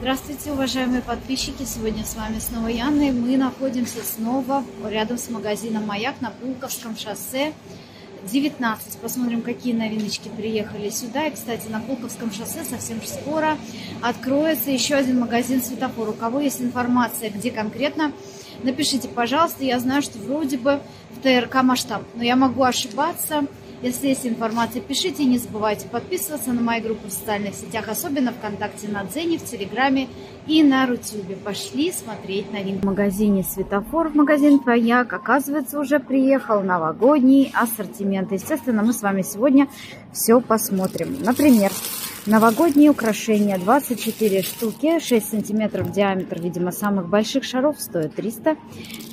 Здравствуйте, уважаемые подписчики! Сегодня с вами снова Яна, и мы находимся снова рядом с магазином «Маяк» на Пулковском шоссе 19. Посмотрим, какие новиночки приехали сюда. И, кстати, на Пулковском шоссе совсем скоро откроется еще один магазин «Светофор». У кого есть информация, где конкретно, напишите, пожалуйста. Я знаю, что вроде бы в ТРК масштаб, но я могу ошибаться. Если есть информация, пишите не забывайте подписываться на мои группы в социальных сетях, особенно ВКонтакте, на Дзене, в Телеграме и на Рутюбе. Пошли смотреть новинки. В магазине «Светофор» в магазин «Твояк» оказывается уже приехал новогодний ассортимент. Естественно, мы с вами сегодня все посмотрим. Например, новогодние украшения 24 штуки, 6 сантиметров диаметр, видимо, самых больших шаров, стоят 300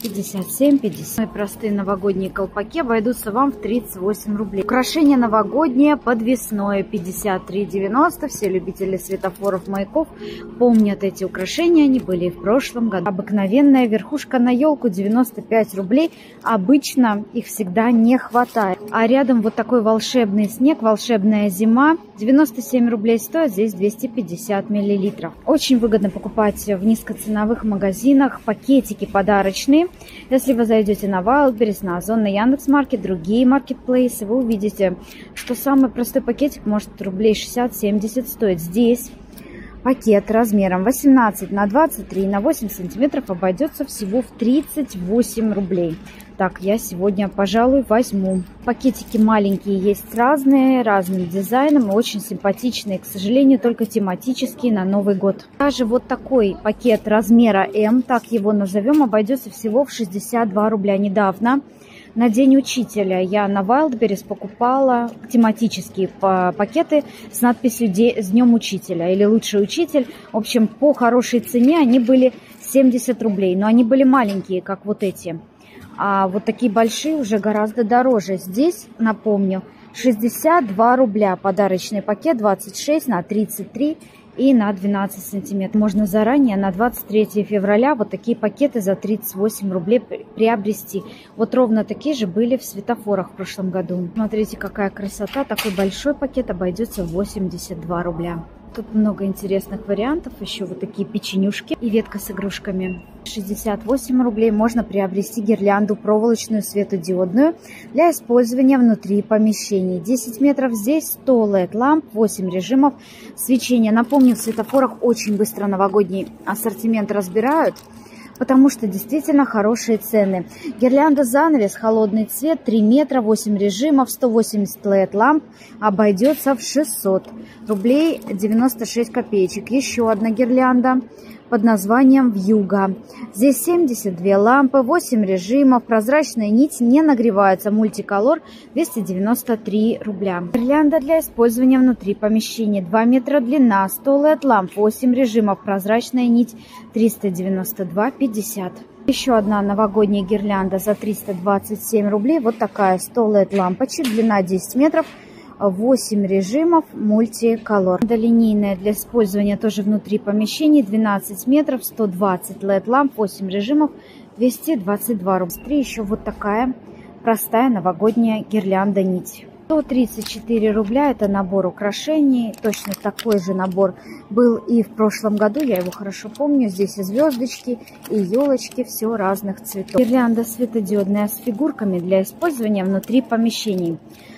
57,50. Мои простые новогодние колпаки обойдутся вам в 38 рублей. Украшение новогоднее подвесное 53,90. Все любители светофоров, маяков помнят эти украшения. Они были и в прошлом году. Обыкновенная верхушка на елку 95 рублей. Обычно их всегда не хватает. А рядом вот такой волшебный снег, волшебная зима. 97 рублей стоит, здесь 250 миллилитров. Очень выгодно покупать в низкоценовых магазинах пакетики подарочные. Если вы зайдете на Wildberries, на Озон, на Яндекс.Маркет, другие маркетплейсы, вы увидите, что самый простой пакетик может рублей 60-70 стоить. Здесь пакет размером 18 на 23 на 8 сантиметров обойдется всего в 38 рублей. Так, я сегодня, пожалуй, возьму. Пакетики маленькие есть разные, разным дизайном, очень симпатичные. К сожалению, только тематические на Новый год. Даже вот такой пакет размера М, так его назовем, обойдется всего в 62 рубля. Недавно на День учителя я на Wildberries покупала тематические пакеты с надписью «С Днем учителя» или «Лучший учитель». В общем, по хорошей цене они были 70 рублей, но они были маленькие, как вот эти. А вот такие большие уже гораздо дороже. Здесь, напомню, 62 рубля подарочный пакет, 26 на 33 и на 12 сантиметров. Можно заранее на 23 февраля вот такие пакеты за 38 рублей приобрести. Вот ровно такие же были в светофорах в прошлом году. Смотрите, какая красота. Такой большой пакет обойдется 82 рубля. Тут много интересных вариантов. Еще вот такие печенюшки и ветка с игрушками. 68 рублей можно приобрести гирлянду проволочную светодиодную для использования внутри помещений. 10 метров здесь 100 LED ламп, 8 режимов свечения. Напомню, в светофорах очень быстро новогодний ассортимент разбирают потому что действительно хорошие цены. Гирлянда занавес, холодный цвет, 3 метра, 8 режимов, 180 LED ламп обойдется в 600 рублей 96 копеечек. Еще одна гирлянда под названием «Вьюга». Здесь 72 лампы, 8 режимов, прозрачная нить не нагревается, мультиколор 293 рубля. Гирлянда для использования внутри помещения 2 метра длина, 100 LED ламп, 8 режимов, прозрачная нить 392,50. Еще одна новогодняя гирлянда за 327 рублей. Вот такая 100 LED лампочек, длина 10 метров, 8 режимов мультиколор. Линейная для использования тоже внутри помещений 12 метров, 120 LED ламп, 8 режимов, 222 рубля. Еще вот такая простая новогодняя гирлянда нить. 134 рубля это набор украшений. Точно такой же набор был и в прошлом году. Я его хорошо помню. Здесь и звездочки, и елочки, все разных цветов. Гирлянда светодиодная с фигурками для использования внутри помещений.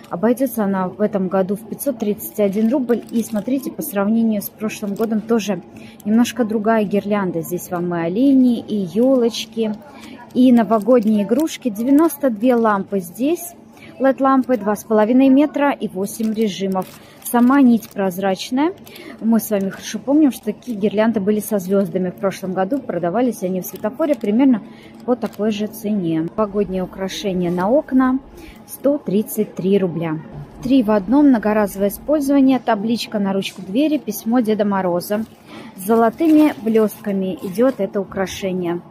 Обойдется она в этом году в 531 рубль. И смотрите, по сравнению с прошлым годом тоже немножко другая гирлянда. Здесь вам и олени, и елочки, и новогодние игрушки. 92 лампы здесь. LED-лампы 2,5 метра и 8 режимов. Сама нить прозрачная. Мы с вами хорошо помним, что такие гирлянды были со звездами в прошлом году. Продавались они в светофоре примерно по такой же цене. Погоднее украшение на окна 133 рубля. Три в одном, многоразовое использование, табличка на ручку двери, письмо Деда Мороза. С золотыми блестками идет это украшение.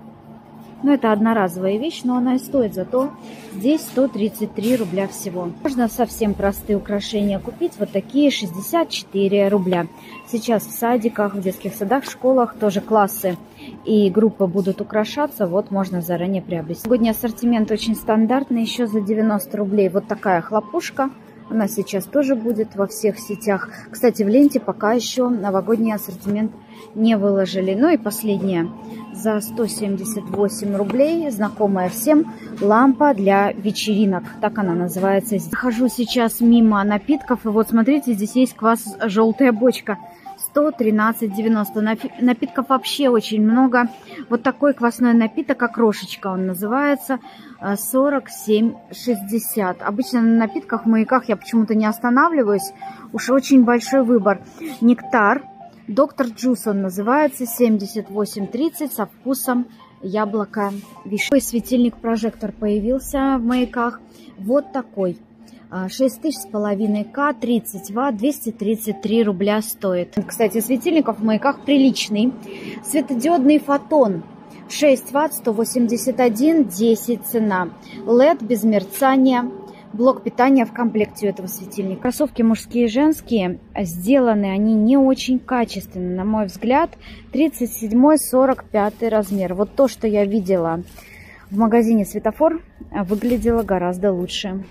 Ну, это одноразовая вещь, но она и стоит, зато здесь 133 рубля всего. Можно совсем простые украшения купить, вот такие 64 рубля. Сейчас в садиках, в детских садах, школах тоже классы и группы будут украшаться, вот можно заранее приобрести. Сегодня ассортимент очень стандартный, еще за 90 рублей вот такая хлопушка Она сейчас тоже будет во всех сетях. Кстати, в ленте пока еще новогодний ассортимент не выложили. Ну и последняя за 178 рублей, знакомая всем, лампа для вечеринок. Так она называется. Хожу сейчас мимо напитков. И вот смотрите, здесь есть квас «Желтая бочка». 113,90. Напитков вообще очень много. Вот такой квасной напиток, окрошечка он называется, 47,60. Обычно на напитках в маяках я почему-то не останавливаюсь. Уж очень большой выбор. Нектар. Доктор Джус он называется, 78,30 со вкусом яблока вишни. Светильник-прожектор появился в маяках. Вот такой. 6 тысяч с половиной К, 30 Ватт, 233 рубля стоит. Кстати, светильников в маяках приличный. Светодиодный фотон 6 Ватт, 181, 10 цена. LED без мерцания. Блок питания в комплекте у этого светильника. Кроссовки мужские и женские. Сделаны они не очень качественно, на мой взгляд. 37-45 размер. Вот то, что я видела в магазине Светофор, выглядело гораздо лучше.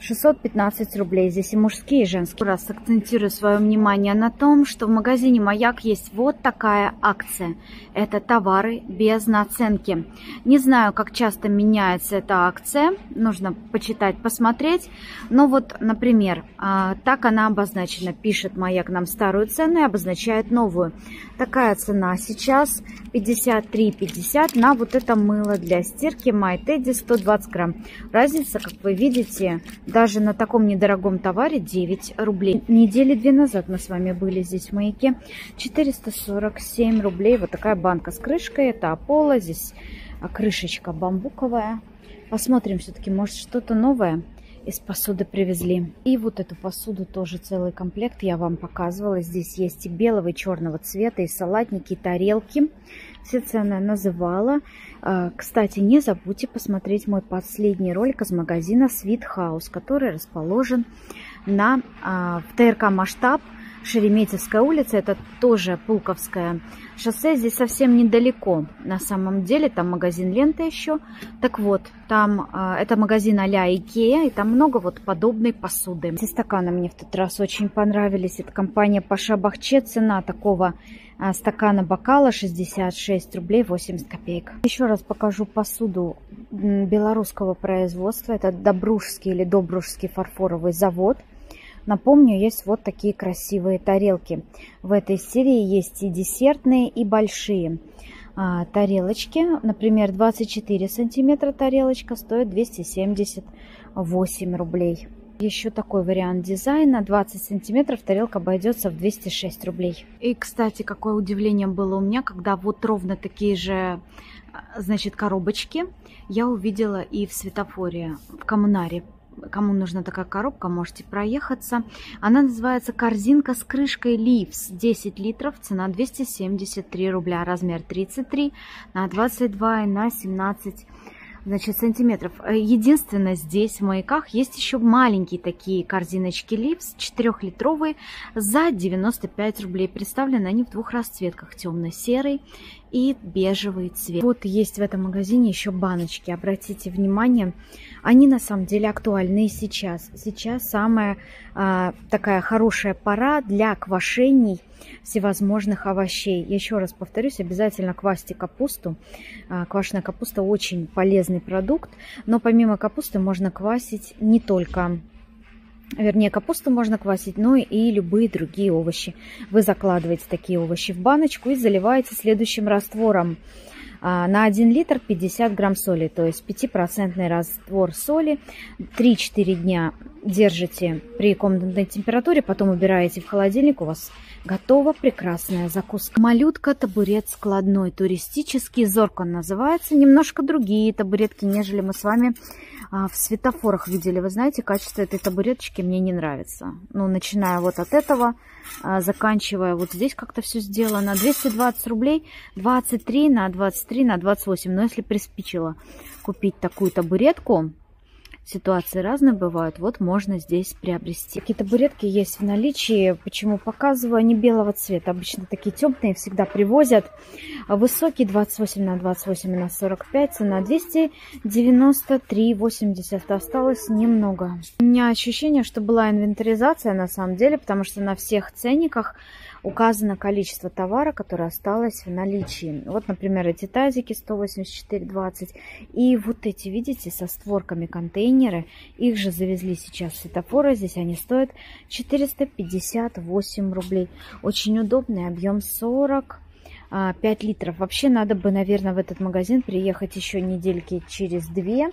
615 рублей. Здесь и мужские, и женские. Раз акцентирую свое внимание на том, что в магазине «Маяк» есть вот такая акция. Это товары без наценки. Не знаю, как часто меняется эта акция. Нужно почитать, посмотреть. Но вот, например, а, так она обозначена. Пишет «Маяк» нам старую цену и обозначает новую. Такая цена сейчас 53,50 на вот это мыло для стирки Teddy 120 грамм. Разница, как вы видите, даже на таком недорогом товаре 9 рублей. Недели две назад мы с вами были здесь в маяке. 447 рублей. Вот такая банка с крышкой. Это Аполло. Здесь крышечка бамбуковая. Посмотрим все-таки, может что-то новое из посуды привезли. И вот эту посуду тоже целый комплект я вам показывала. Здесь есть и белого, и черного цвета, и салатники, и тарелки. Все цены называла. А, кстати, не забудьте посмотреть мой последний ролик из магазина Sweet House, который расположен на, а, в ТРК «Масштаб» Шереметьевская улица, это тоже Пулковское шоссе, здесь совсем недалеко. На самом деле там магазин Лента еще. Так вот, там э, это магазин а-ля Икея, и там много вот подобной посуды. Эти стаканы мне в тот раз очень понравились. Это компания Паша Бахче, цена такого э, стакана бокала 66 рублей 80 копеек. Еще раз покажу посуду белорусского производства. Это Добружский или Добружский фарфоровый завод. Напомню, есть вот такие красивые тарелки. В этой серии есть и десертные, и большие а, тарелочки. Например, 24 сантиметра тарелочка стоит 278 рублей. Еще такой вариант дизайна. 20 сантиметров тарелка обойдется в 206 рублей. И, кстати, какое удивление было у меня, когда вот ровно такие же значит, коробочки я увидела и в светофоре, в коммунаре кому нужна такая коробка, можете проехаться. Она называется корзинка с крышкой Leaves. 10 литров, цена 273 рубля, размер 33 на 22 и на 17 значит, сантиметров. Единственное, здесь в маяках есть еще маленькие такие корзиночки Leaves, 4-литровые, за 95 рублей. Представлены они в двух расцветках, темно-серый и бежевый цвет. Вот есть в этом магазине еще баночки. Обратите внимание, они на самом деле актуальны и сейчас. Сейчас самая а, такая хорошая пора для квашений всевозможных овощей. Еще раз повторюсь, обязательно квасьте капусту. А, квашеная капуста очень полезный продукт, но помимо капусты можно квасить не только Вернее, капусту можно квасить, но и любые другие овощи. Вы закладываете такие овощи в баночку и заливаете следующим раствором. А, на 1 литр 50 грамм соли, то есть 5% раствор соли. 3-4 дня держите при комнатной температуре, потом убираете в холодильник, у вас готова прекрасная закуска. Малютка табурет складной, туристический, зорко называется. Немножко другие табуретки, нежели мы с вами а, в светофорах видели. Вы знаете, качество этой табуреточки мне не нравится. Ну, начиная вот от этого, а, заканчивая вот здесь как-то все сделано. 220 рублей, 23 на 23 на 28. Но если приспичило купить такую табуретку, ситуации разные бывают, вот можно здесь приобрести. Какие табуретки есть в наличии, почему показываю, они белого цвета, обычно такие темные, всегда привозят. Высокий 28 на 28 на 45, цена 293,80, осталось немного. У меня ощущение, что была инвентаризация на самом деле, потому что на всех ценниках указано количество товара, которое осталось в наличии. Вот, например, эти тазики 184,20 и вот эти, видите, со створками контейнеры, их же завезли сейчас светофоры, здесь они стоят 458 рублей. Очень удобный, объем 40 5 литров. Вообще надо бы, наверное, в этот магазин приехать еще недельки через две,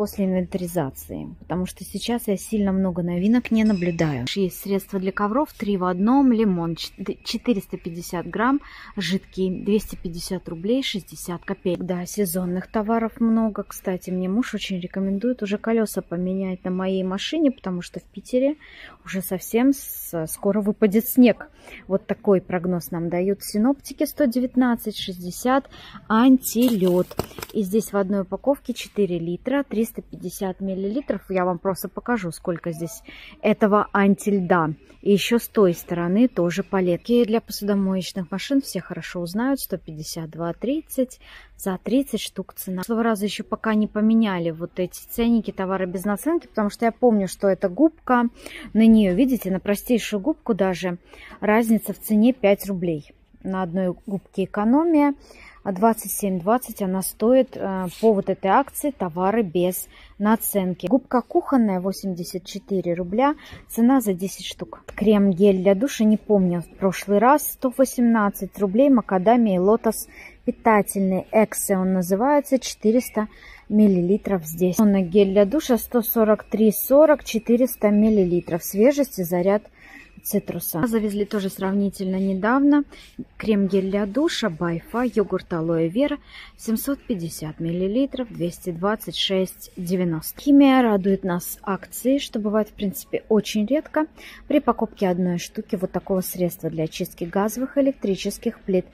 после инвентаризации, потому что сейчас я сильно много новинок не наблюдаю. Есть средства для ковров 3 в одном, лимон 450 грамм, жидкий 250 рублей 60 копеек. Да, сезонных товаров много. Кстати, мне муж очень рекомендует уже колеса поменять на моей машине, потому что в Питере уже совсем скоро выпадет снег. Вот такой прогноз нам дают синоптики 119,60 антилед. И здесь в одной упаковке 4 литра, 350 миллилитров. Я вам просто покажу, сколько здесь этого антильда. И еще с той стороны тоже палетки для посудомоечных машин. Все хорошо узнают. 152,30 за 30 штук цена. В раза еще пока не поменяли вот эти ценники товара без наценки, потому что я помню, что это губка. На нее, видите, на простейшую губку даже разница в цене 5 рублей. На одной губке экономия. 27,20 она стоит э, по вот этой акции товары без наценки. Губка кухонная 84 рубля, цена за 10 штук. Крем-гель для душа, не помню, в прошлый раз 118 рублей, макадамия и лотос питательный. Эксе он называется, 400 миллилитров здесь. Гель для душа 143,40, 400 миллилитров. Свежести заряд цитруса. Завезли тоже сравнительно недавно. Крем-гель для душа Байфа, йогурт алоэ вера 750 мл, 226,90. Химия радует нас акции, что бывает в принципе очень редко. При покупке одной штуки вот такого средства для очистки газовых электрических плит.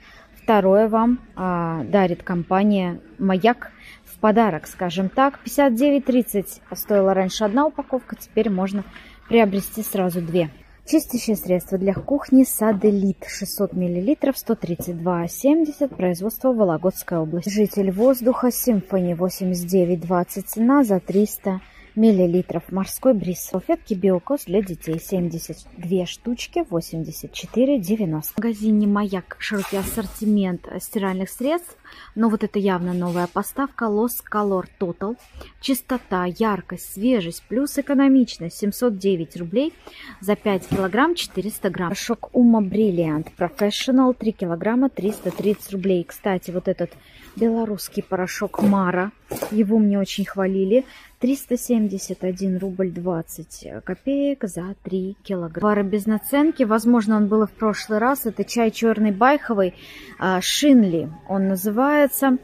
Второе вам а, дарит компания «Маяк» в подарок, скажем так. 59,30 стоила раньше одна упаковка, теперь можно приобрести сразу две. Чистящее средство для кухни Саделит 600 мл 132,70 производство Вологодская область. Житель воздуха Симфони 89,20 цена за 300 миллилитров. Морской бриз. Салфетки Биокос для детей 72 штучки 84,90. В магазине Маяк широкий ассортимент стиральных средств но вот это явно новая поставка Lost Color Total. Чистота, яркость, свежесть, плюс экономичность 709 рублей за 5 килограмм 400 грамм. Порошок Ума Brilliant Professional 3 килограмма 330 рублей. Кстати, вот этот белорусский порошок Мара, его мне очень хвалили. 371 рубль 20 копеек за 3 килограмма. Товары без наценки, возможно, он был и в прошлый раз. Это чай черный байховый а, Шинли, он называется.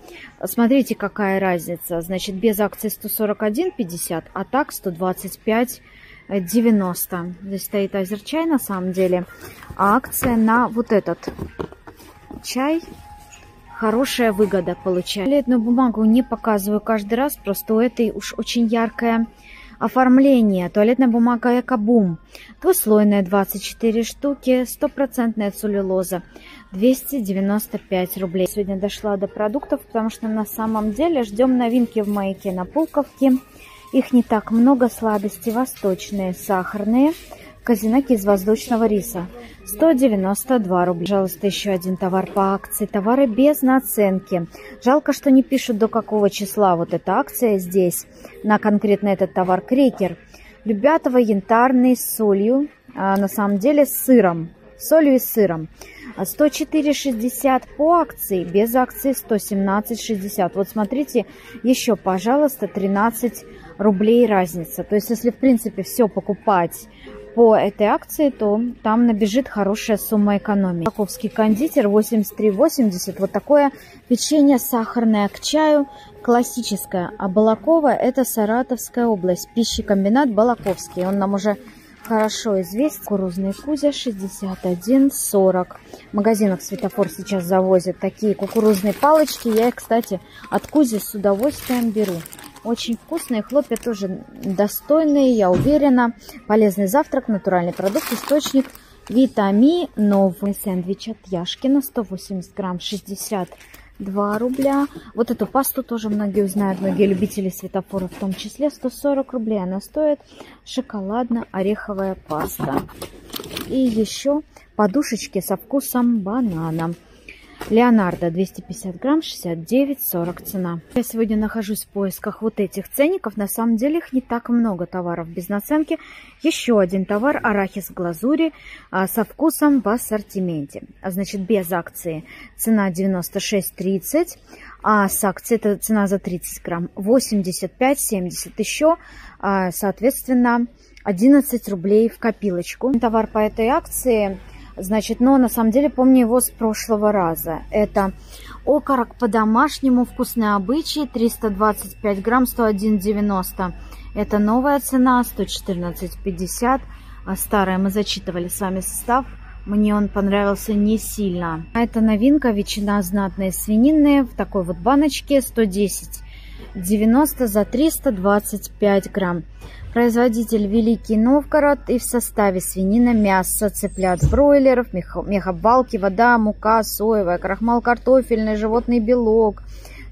Смотрите, какая разница. Значит, без акции 141,50, а так 125,90. Здесь стоит азерчай на самом деле. А акция на вот этот чай хорошая выгода получаю. Туалетную бумагу не показываю каждый раз, просто у этой уж очень яркое оформление. Туалетная бумага Экобум. Двуслойная 24 штуки, стопроцентная целлюлоза. 295 рублей. Сегодня дошла до продуктов, потому что на самом деле ждем новинки в маяке на Пулковке. Их не так много, сладости восточные, сахарные казинаки из воздушного риса. 192 рубля. Пожалуйста, еще один товар по акции. Товары без наценки. Жалко, что не пишут до какого числа вот эта акция здесь на конкретно этот товар. Крекер. Любятово янтарный с солью. А на самом деле с сыром. Солью и сыром. 104,60 по акции, без акции 117,60. Вот смотрите, еще, пожалуйста, 13 рублей разница. То есть, если, в принципе, все покупать по этой акции, то там набежит хорошая сумма экономии. Балаковский кондитер 83,80. Вот такое печенье сахарное к чаю, классическое. А Балакова это Саратовская область. Пищекомбинат Балаковский. Он нам уже хорошо известен. Кукурузные кузя 61,40. В магазинах светофор сейчас завозят такие кукурузные палочки. Я их, кстати, от кузи с удовольствием беру. Очень вкусные, хлопья тоже достойные, я уверена. Полезный завтрак, натуральный продукт, источник витаминов. Сэндвич от Яшкина, 180 грамм, 62 рубля. Вот эту пасту тоже многие узнают, многие любители светофора в том числе. 140 рублей она стоит. Шоколадно-ореховая паста. И еще подушечки со вкусом банана. Леонардо 250 грамм 69,40 цена. Я сегодня нахожусь в поисках вот этих ценников. На самом деле их не так много товаров без наценки. Еще один товар арахис в глазури а, со вкусом в ассортименте. А значит без акции цена 96,30. А с акцией это цена за 30 грамм 85,70 еще. А, соответственно 11 рублей в копилочку. Товар по этой акции Значит, но на самом деле помню его с прошлого раза. Это окорок по-домашнему, вкусные обычаи, 325 грамм, 101,90. Это новая цена, 114,50. А старая мы зачитывали с вами состав. Мне он понравился не сильно. А это новинка, ветчина знатная свининная в такой вот баночке, 110,90 за 325 грамм. Производитель Великий Новгород и в составе свинина, мясо, цыплят, бройлеров, мехобвалки, вода, мука, соевая, крахмал картофельный, животный белок,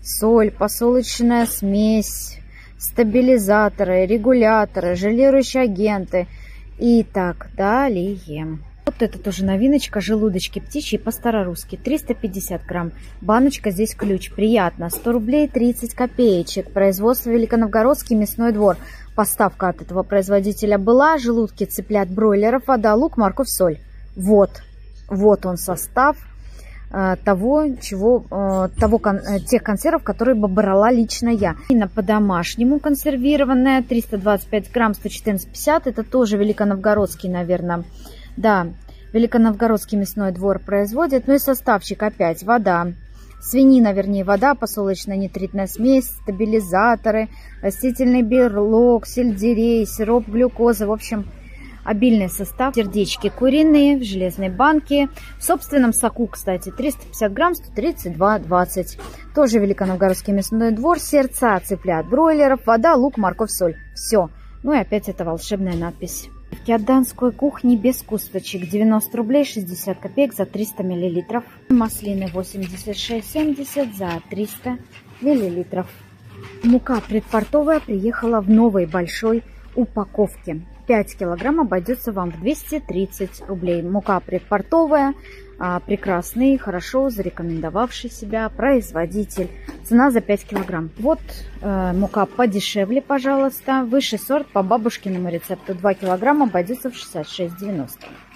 соль, посолочная смесь, стабилизаторы, регуляторы, желирующие агенты и так далее. Вот это тоже новиночка, желудочки птичьи по-старорусски, 350 грамм. Баночка здесь ключ, приятно, 100 рублей 30 копеечек. Производство Великоновгородский мясной двор. Поставка от этого производителя была. Желудки цыплят бройлеров, вода, лук, морковь, соль. Вот. Вот он состав э, того, чего, э, того, э, тех консервов, которые бы брала лично я. Именно по-домашнему консервированная, 325 грамм, 114,50. Это тоже великоновгородский, наверное. Да, великоновгородский мясной двор производит. Ну и составчик опять. Вода, свинина, вернее, вода, посолочная нитритная смесь, стабилизаторы, растительный белок, сельдерей, сироп глюкозы. В общем, обильный состав. Сердечки куриные в железной банке. В собственном соку, кстати, 350 грамм, 132,20. Тоже Великоновгородский мясной двор. Сердца цыплят, бройлеров, вода, лук, морковь, соль. Все. Ну и опять эта волшебная надпись. От данской кухни без кусточек 90 рублей 60 копеек за 300 миллилитров. Маслины 86,70 за 300 миллилитров. Мука предпортовая приехала в новой большой упаковке. 5 килограмм обойдется вам в 230 рублей. Мука предпортовая, прекрасный, хорошо зарекомендовавший себя производитель. Цена за 5 килограмм. Вот э, мука подешевле, пожалуйста. Высший сорт по бабушкиному рецепту 2 килограмма обойдется в 66,90.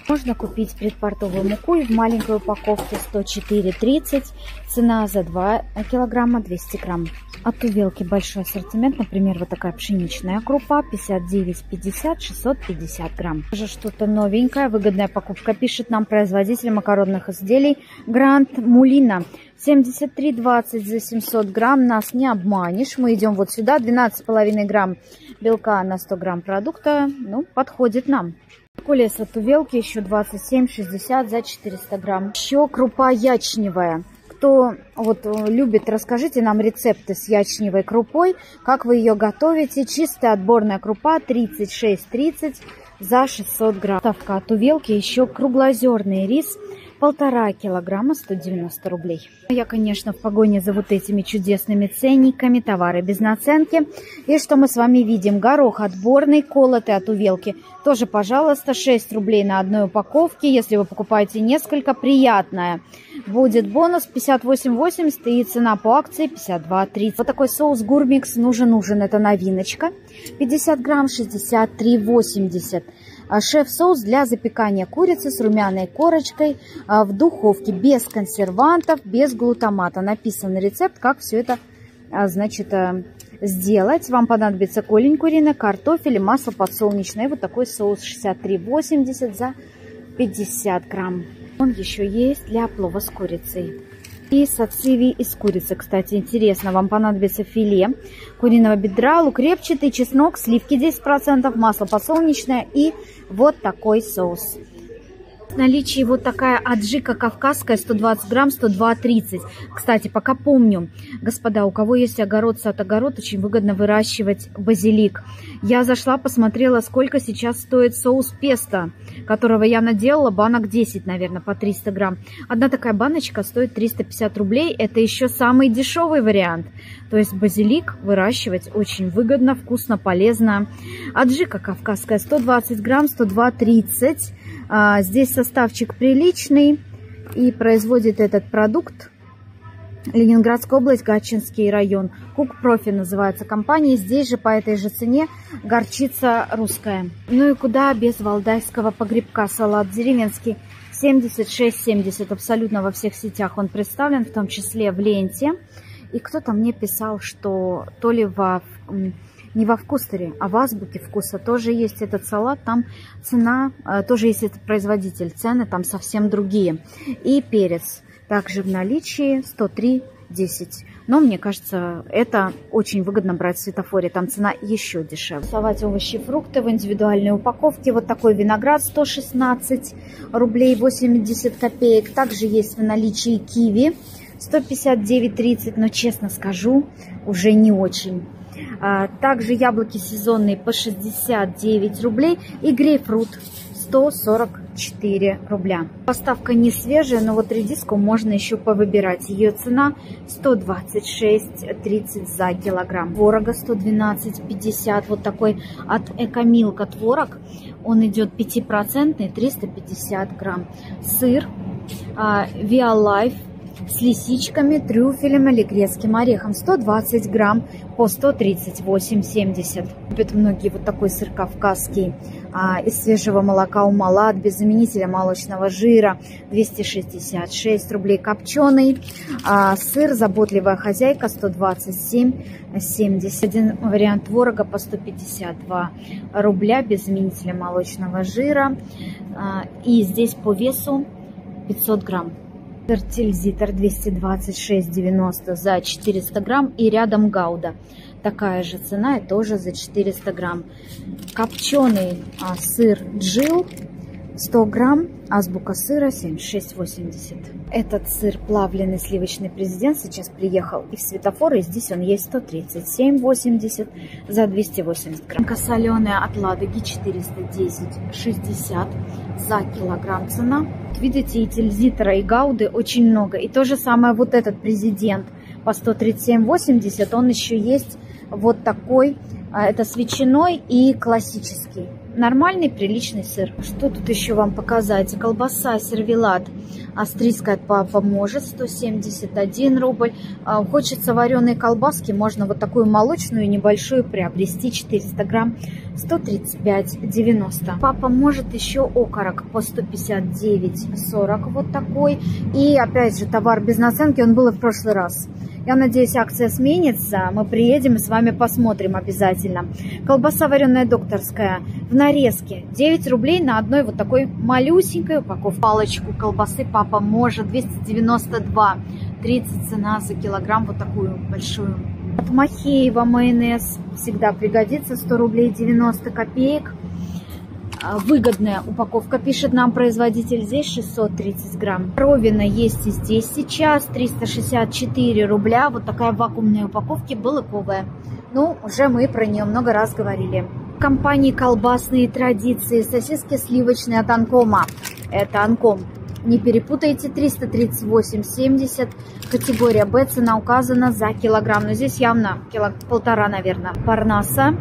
Можно купить предпортовую муку и в маленькой упаковке 104,30. Цена за 2 килограмма 200 грамм. От увелки большой ассортимент, например, вот такая пшеничная крупа 59,50, 650 грамм. Тоже что-то новенькое, выгодная покупка, пишет нам производитель макаронных изделий Гранд Мулина. 73,20 за 700 грамм, нас не обманешь. Мы идем вот сюда, 12,5 грамм белка на 100 грамм продукта, ну, подходит нам. Колес от увелки еще 27,60 за 400 грамм. Еще крупа ячневая кто вот э, любит, расскажите нам рецепты с ячневой крупой, как вы ее готовите. Чистая отборная крупа 36,30 за 600 грамм. Ставка от еще круглозерный рис полтора килограмма 190 рублей. Я, конечно, в погоне за вот этими чудесными ценниками, товары без наценки. И что мы с вами видим? Горох отборный, колотый от увелки. Тоже, пожалуйста, 6 рублей на одной упаковке. Если вы покупаете несколько, приятная. Будет бонус 58,80 и цена по акции 52,30. Вот такой соус гурмикс нужен-нужен. Это новиночка. 50 грамм 63,80. А, шеф-соус для запекания курицы с румяной корочкой а, в духовке, без консервантов, без глутамата. Написан рецепт, как все это а, значит, сделать. Вам понадобится колень куриная, картофель масло подсолнечное. Вот такой соус 63,80 за 50 грамм. Он еще есть для плова с курицей. И сациви из курицы, кстати, интересно. Вам понадобится филе куриного бедра, лук репчатый, чеснок, сливки 10%, масло подсолнечное и вот такой соус. В наличии вот такая аджика кавказская, 120 грамм, 102,30. Кстати, пока помню, господа, у кого есть огород, сад, огород, очень выгодно выращивать базилик. Я зашла, посмотрела, сколько сейчас стоит соус песто, которого я наделала, банок 10, наверное, по 300 грамм. Одна такая баночка стоит 350 рублей, это еще самый дешевый вариант. То есть базилик выращивать очень выгодно, вкусно, полезно. Аджика кавказская, 120 грамм, 102,30. А, здесь составчик приличный и производит этот продукт Ленинградская область, Гатчинский район. Кук Профи называется компания. Здесь же по этой же цене горчица русская. Ну и куда без валдайского погребка салат деревенский. 76,70 абсолютно во всех сетях он представлен, в том числе в ленте. И кто-то мне писал, что то ли во не во вкустере, а в азбуке вкуса тоже есть этот салат. Там цена, э, тоже есть этот производитель, цены там совсем другие. И перец также в наличии 103 10. Но мне кажется, это очень выгодно брать в светофоре. Там цена еще дешевле. Совать овощи, фрукты в индивидуальной упаковке. Вот такой виноград 116 рублей 80 копеек. Также есть в наличии киви 159,30. Но честно скажу, уже не очень. А, также яблоки сезонные по 69 рублей и грейпфрут 144 рубля. Поставка не свежая, но вот редиску можно еще повыбирать. Ее цена 126,30 за килограмм. Творога 112,50. Вот такой от Экомилка творог. Он идет 5%, 350 грамм. Сыр Виалайф с лисичками, трюфелем или грецким орехом. 120 грамм по 138,70. Любят многие вот такой сыр кавказский а, из свежего молока у Малат без заменителя молочного жира. 266 рублей копченый. А, сыр заботливая хозяйка 127,70. Один вариант творога по 152 рубля без заменителя молочного жира. А, и здесь по весу 500 грамм. Тильзитер 226,90 за 400 грамм и рядом гауда. Такая же цена и тоже за 400 грамм. Копченый а, сыр джил 100 грамм, азбука сыра 76,80. Этот сыр плавленый сливочный президент сейчас приехал и в светофор, и здесь он есть 137,80 за 280 грамм. Соленая от Ладоги 410,60 за килограмм цена. Видите, и тильзитера, и гауды очень много. И то же самое вот этот президент по 137,80, он еще есть вот такой, а, это с ветчиной и классический нормальный приличный сыр. Что тут еще вам показать? Колбаса, сервелат австрийская папа может 171 рубль. А, хочется вареной колбаски, можно вот такую молочную небольшую приобрести 400 грамм 135,90. Папа может еще окорок по 159,40 вот такой. И опять же товар без наценки, он был и в прошлый раз. Я надеюсь, акция сменится. Мы приедем и с вами посмотрим обязательно. Колбаса вареная докторская в нарезке. 9 рублей на одной вот такой малюсенькой упаковке. Палочку колбасы папа может 292. 30 цена за килограмм вот такую большую. От Махеева майонез всегда пригодится. 100 рублей 90 копеек. А, выгодная упаковка, пишет нам производитель. Здесь 630 грамм. Ровина есть и здесь сейчас. 364 рубля. Вот такая вакуумная упаковка балыковая. Ну, уже мы про нее много раз говорили. Компании «Колбасные традиции». Сосиски сливочные от Анкома. Это Анком. Не перепутайте, 338,70. Категория Б, цена указана за килограмм. Но здесь явно кило, полтора, наверное. Парнаса.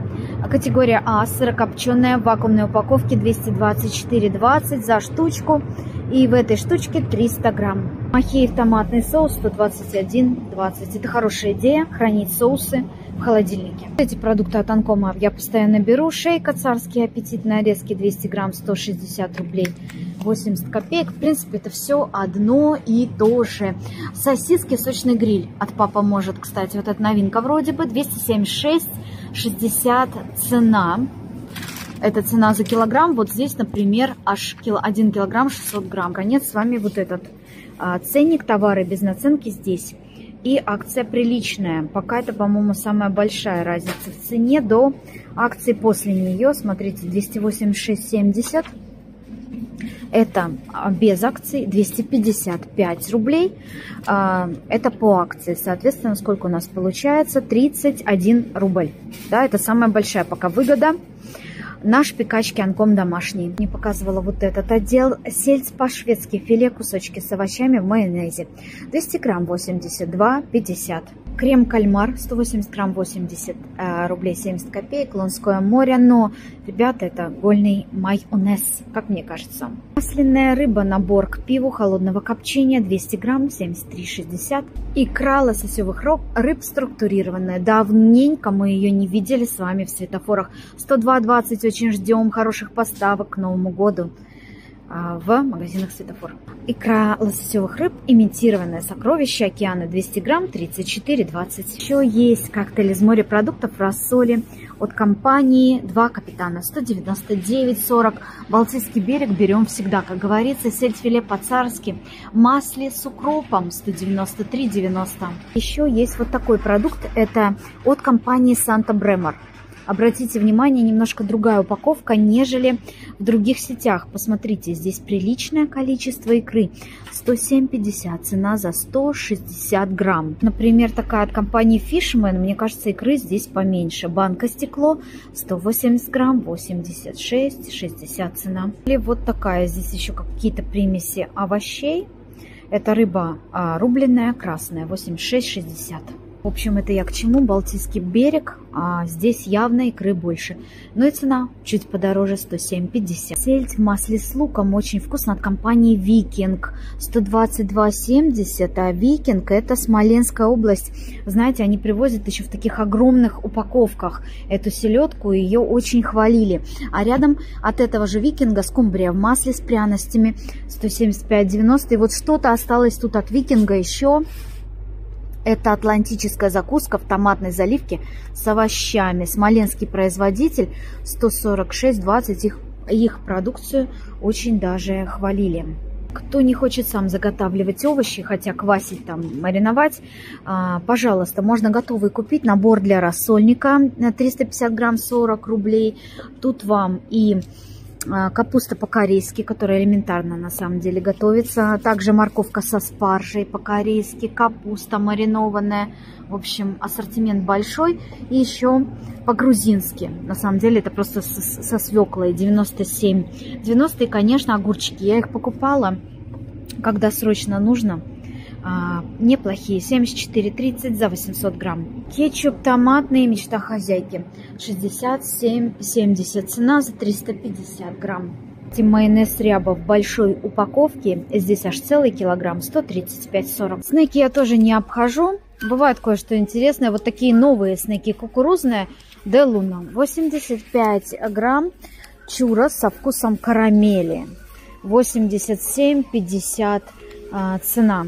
Категория А, сырокопченая в вакуумной упаковке 224,20 за штучку. И в этой штучке 300 грамм. Махеев томатный соус 121,20. Это хорошая идея, хранить соусы в холодильнике. Эти продукты от Анкома я постоянно беру. Шейка царский аппетит нарезки 200 грамм 160 рублей 80 копеек. В принципе, это все одно и то же. Сосиски сочный гриль от папа может, кстати, вот эта новинка вроде бы 276 60 цена. Это цена за килограмм. Вот здесь, например, аж 1 килограмм 600 грамм. Конец с вами вот этот а, ценник товары без наценки здесь. И акция приличная. Пока это, по-моему, самая большая разница в цене до акции после нее. Смотрите, 286,70. Это без акций 255 рублей. А, это по акции. Соответственно, сколько у нас получается? 31 рубль. Да, это самая большая пока выгода. Наш пекач Кианком домашний. Не показывала вот этот отдел. Сельдь по-шведски, филе кусочки с овощами в майонезе. 200 грамм 82,50. Крем-кальмар 180 грамм 80 э, рублей 70 копеек. Лонское море. Но, ребята, это гольный майонез, как мне кажется. Масляная рыба, набор к пиву холодного копчения 200 грамм 73,60. Икра лососевых рыб структурированная. Давненько мы ее не видели с вами в светофорах. 102,20 очень ждем хороших поставок к Новому году. А, в магазинах светофор. Икра лососевых рыб, имитированное сокровище океана 200 грамм 34,20. Еще есть коктейль из морепродуктов рассоли от компании «Два капитана» 199,40. Балтийский берег берем всегда, как говорится, сельдь-филе по-царски. Масле с укропом 193,90. Еще есть вот такой продукт, это от компании «Санта Бремор». Обратите внимание, немножко другая упаковка, нежели в других сетях. Посмотрите, здесь приличное количество икры. 107,50, цена за 160 грамм. Например, такая от компании Fishman, мне кажется, икры здесь поменьше. Банка стекло 180 грамм, 86,60 цена. Или вот такая, здесь еще какие-то примеси овощей. Это рыба а, рубленная, красная, 86,60. В общем, это я к чему? Балтийский берег. А здесь явно икры больше. Но и цена чуть подороже, 107,50. Сельдь в масле с луком очень вкусно от компании Викинг. 122,70. А Викинг это Смоленская область. Знаете, они привозят еще в таких огромных упаковках эту селедку. Ее очень хвалили. А рядом от этого же Викинга скумбрия в масле с пряностями 175,90. И вот что-то осталось тут от Викинга еще. Это атлантическая закуска в томатной заливке с овощами. Смоленский производитель 146,20 их, их продукцию очень даже хвалили. Кто не хочет сам заготавливать овощи, хотя квасить там, мариновать, а, пожалуйста, можно готовый купить набор для рассольника 350 грамм 40 рублей. Тут вам и капуста по-корейски, которая элементарно на самом деле готовится. Также морковка со спаржей по-корейски, капуста маринованная. В общем, ассортимент большой. И еще по-грузински. На самом деле это просто со свеклой 97. 90 и, конечно, огурчики. Я их покупала, когда срочно нужно а, неплохие. 74,30 за 800 грамм. Кетчуп томатный, мечта хозяйки. 67,70. Цена за 350 грамм. Майонез ряба в большой упаковке. Здесь аж целый килограмм. 135,40. Снеки я тоже не обхожу. Бывает кое-что интересное. Вот такие новые снеки кукурузные. Де Луна. 85 грамм. Чура со вкусом карамели. 87,50 а, цена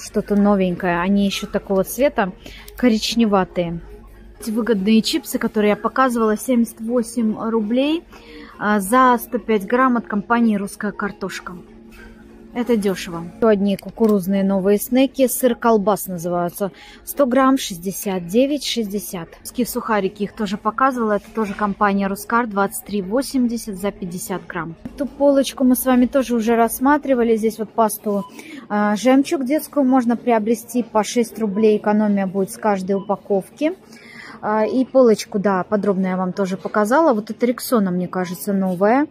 что-то новенькое. Они еще такого цвета коричневатые. Эти выгодные чипсы, которые я показывала, 78 рублей а, за 105 грамм от компании «Русская картошка». Это дешево. Еще одни кукурузные новые снеки. Сыр колбас называются. 100 грамм 69,60. Ски сухарики их тоже показывала. Это тоже компания Рускар 23,80 за 50 грамм. Эту полочку мы с вами тоже уже рассматривали. Здесь вот пасту э, жемчуг детскую можно приобрести по 6 рублей. Экономия будет с каждой упаковки. А, и полочку, да, подробно я вам тоже показала. Вот это Рексона, мне кажется, новая.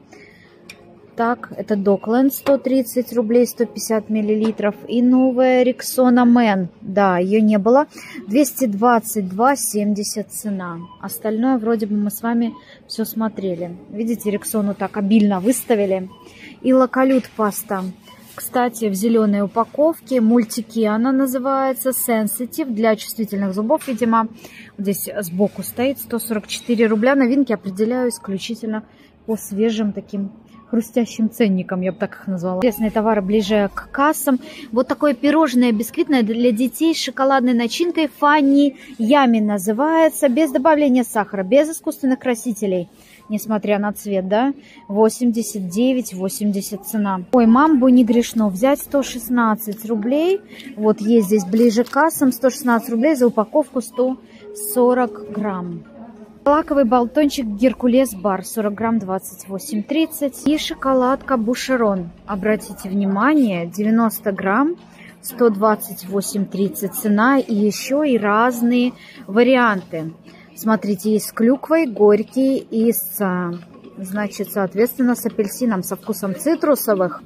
Так, это Докленд 130 рублей, 150 миллилитров. И новая Рексона Мэн. Да, ее не было. 222,70 цена. Остальное вроде бы мы с вами все смотрели. Видите, Рексону так обильно выставили. И локалют паста. Кстати, в зеленой упаковке мультики она называется Sensitive для чувствительных зубов, видимо. Здесь сбоку стоит 144 рубля. Новинки определяю исключительно по свежим таким хрустящим ценником, я бы так их назвала. Интересные товары ближе к кассам. Вот такое пирожное бисквитное для детей с шоколадной начинкой. Фанни Ями называется. Без добавления сахара, без искусственных красителей. Несмотря на цвет, да? 89,80 цена. Ой, мамбу не грешно взять 116 рублей. Вот есть здесь ближе к кассам 116 рублей за упаковку 140 грамм. Лаковый болтончик Геркулес Бар 40 грамм 28,30. И шоколадка Бушерон. Обратите внимание, 90 грамм 128,30 цена. И еще и разные варианты. Смотрите, есть с клюквой, горький и с, значит, соответственно, с апельсином, со вкусом цитрусовых.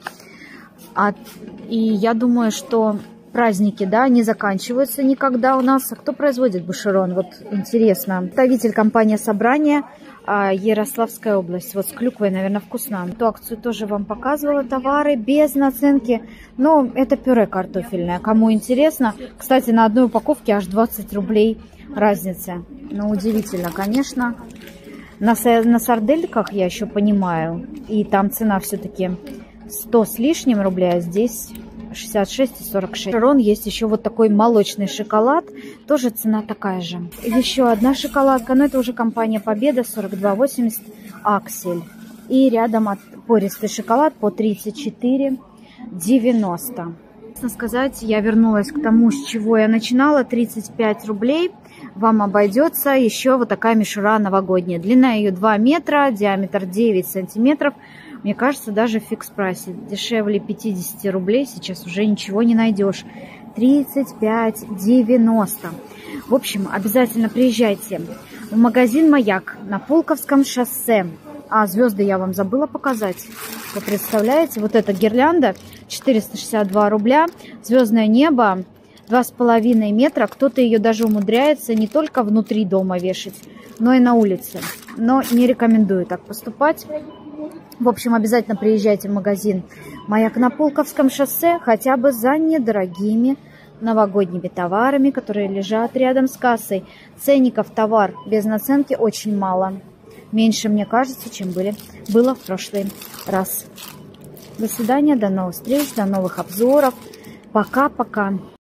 А, и я думаю, что праздники, да, не заканчиваются никогда у нас. А кто производит бушерон? Вот интересно. Представитель компания «Собрание», а, Ярославская область. Вот с клюквой, наверное, вкусно. Эту акцию тоже вам показывала. Товары без наценки. Но это пюре картофельное. Кому интересно. Кстати, на одной упаковке аж 20 рублей разница. Ну, удивительно, конечно. На, на сардельках я еще понимаю. И там цена все-таки 100 с лишним рублей, а здесь 66 и 46. Рон есть еще вот такой молочный шоколад. Тоже цена такая же. Еще одна шоколадка, но это уже компания Победа 42,80 Аксель. И рядом пористый шоколад по 34,90. Честно сказать, я вернулась к тому, с чего я начинала. 35 рублей вам обойдется еще вот такая мишура новогодняя. Длина ее 2 метра, диаметр 9 сантиметров. Мне кажется, даже в фикс-прайсе дешевле 50 рублей сейчас уже ничего не найдешь. 35,90. В общем, обязательно приезжайте в магазин «Маяк» на Пулковском шоссе. А, звезды я вам забыла показать. Вы представляете, вот эта гирлянда 462 рубля. Звездное небо 2,5 метра. Кто-то ее даже умудряется не только внутри дома вешать, но и на улице. Но не рекомендую так поступать. В общем, обязательно приезжайте в магазин «Маяк» на Пулковском шоссе хотя бы за недорогими новогодними товарами, которые лежат рядом с кассой. Ценников товар без наценки очень мало. Меньше, мне кажется, чем были, было в прошлый раз. До свидания, до новых встреч, до новых обзоров. Пока-пока.